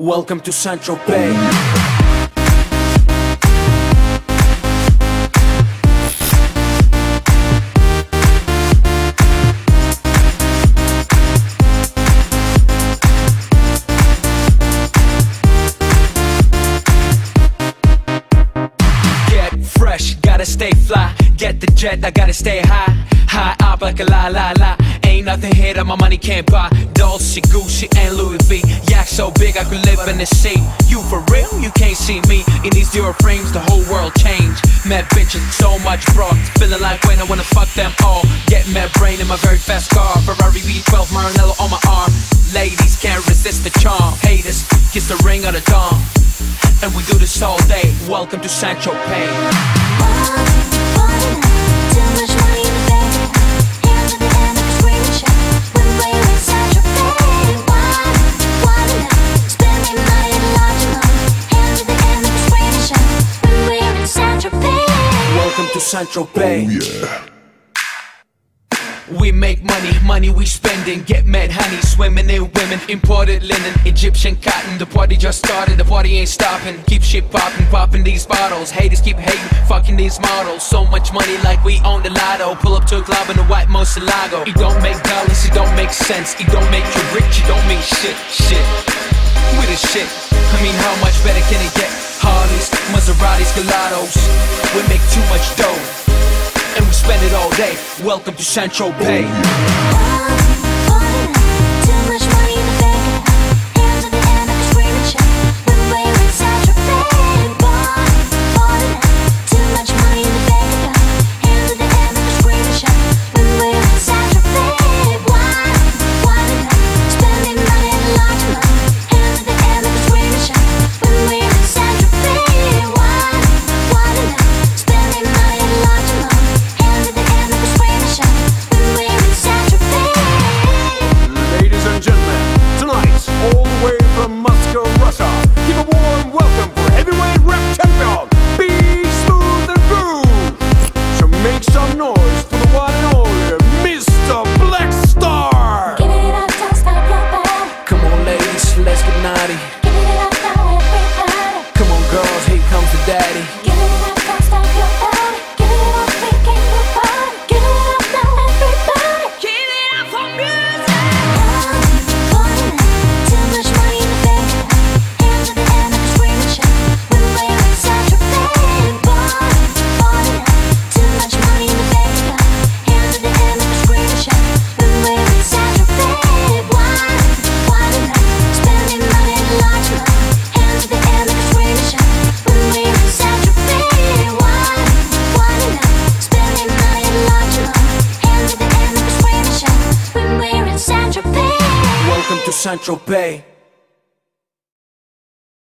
Welcome to St. Tropez. Get fresh, gotta stay fly. Get the jet, I gotta stay high. High up like a la la la. Ain't nothing here that my money can't buy. Dolce, Gucci, and Louis V. Yak so big I could live in the sea. You for real? You can't see me in these zero frames. The whole world changed. Mad bitches, so much broad. Feeling like when I wanna fuck them all. Get mad brain in my very fast car. Ferrari V12, Maranello on my arm. Ladies can't resist the charm. Haters, kiss the ring of the dawn. And we do this all day. Welcome to St. Tropez. Welcome to St. Tropez. Oh, yeah. We make money, money we spending. Get mad honey, swimming in women. Imported linen, Egyptian cotton. The party just started, the party ain't stopping. Keep shit popping, popping these bottles. Haters keep hating, fucking these models. So much money like we own the lotto. Pull up to a club in a white Murciélago. It don't make dollars, it don't make sense. It don't make you rich, it don't mean shit, shit. We the shit. I mean, how much better can it get? Harleys, Maseratis, Gelatos. We make too much dough and we spend it all day. Welcome to St. Tropez. Daddy. St. Tropez.